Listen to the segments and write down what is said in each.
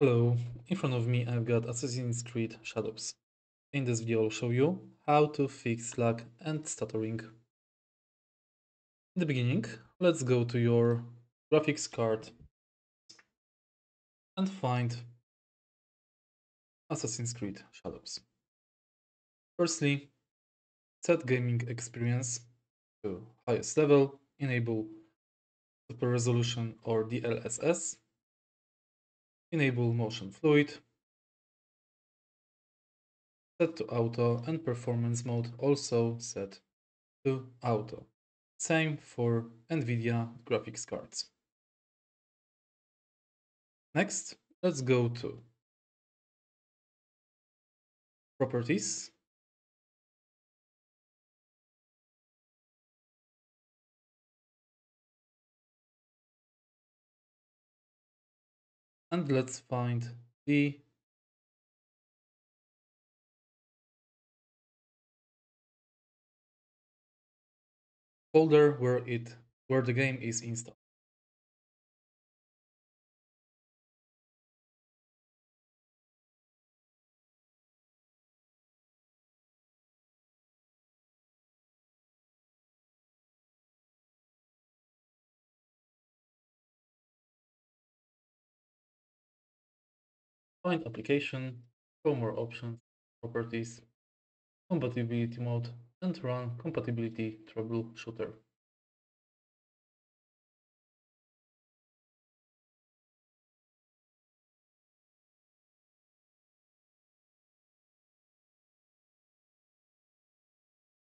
Hello, in front of me I've got Assassin's Creed Shadows. In this video I'll show you how to fix lag and stuttering. In the beginning, let's go to your graphics card and find Assassin's Creed Shadows. Firstly, set gaming experience to highest level, enable super resolution or DLSS, enable motion fluid, set to auto and performance mode also set to auto. Same for NVIDIA graphics cards. Next, let's go to properties. And let's find the folder where it where the game is installed. Find application, show more options, properties, compatibility mode, and run compatibility troubleshooter.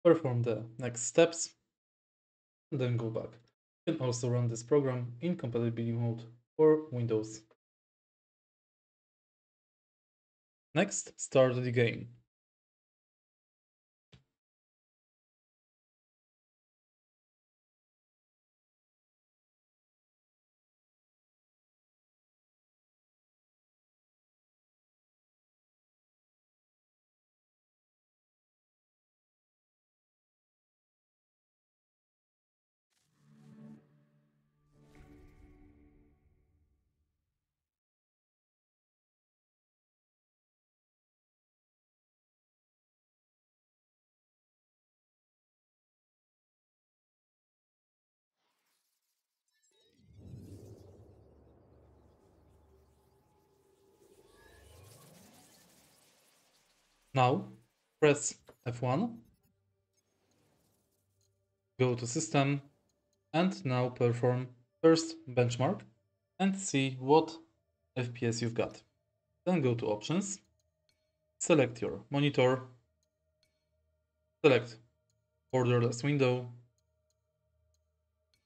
Perform the next steps, then go back. You can also run this program in compatibility mode for Windows. Next, start the game. Now, press F1, go to System, and now perform first benchmark and see what FPS you've got. Then go to Options, select your monitor, select borderless window,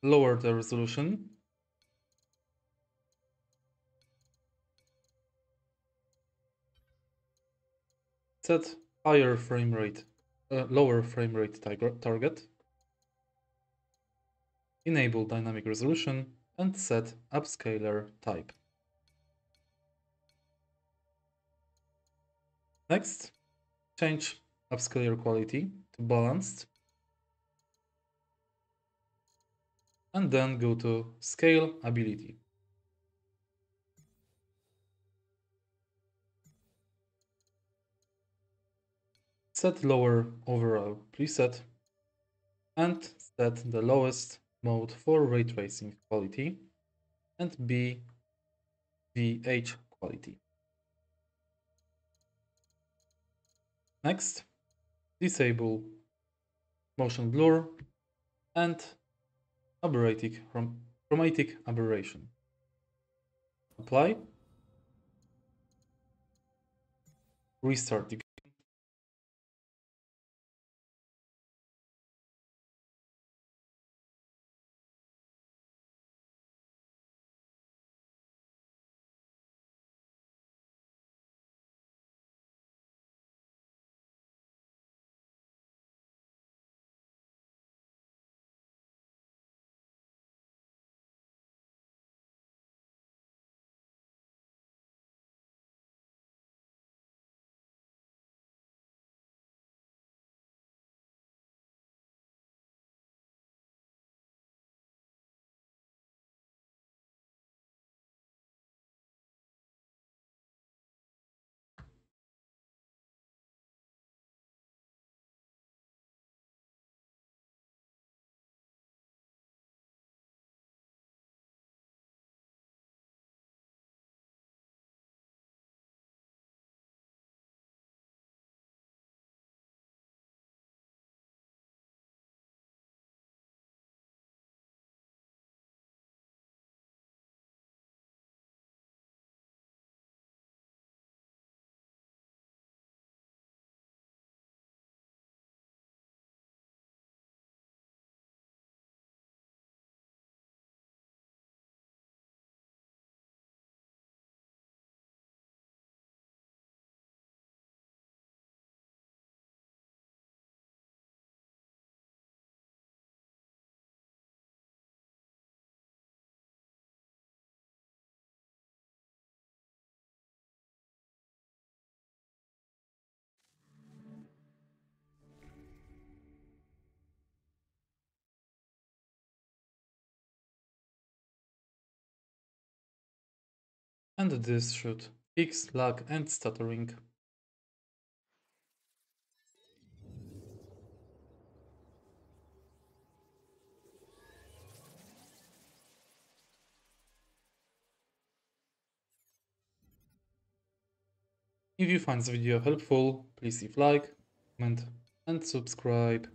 lower the resolution, set higher frame rate, uh, lower frame rate target, enable dynamic resolution, and set upscaler type. Next, change upscaler quality to balanced, and then go to scalability. Set lower overall preset and set the lowest mode for ray tracing quality and BVH quality. Next, disable motion blur and aberratic chromatic aberration. Apply. Restart the and this should fix lag and stuttering. If you find this video helpful, please leave like, comment and subscribe.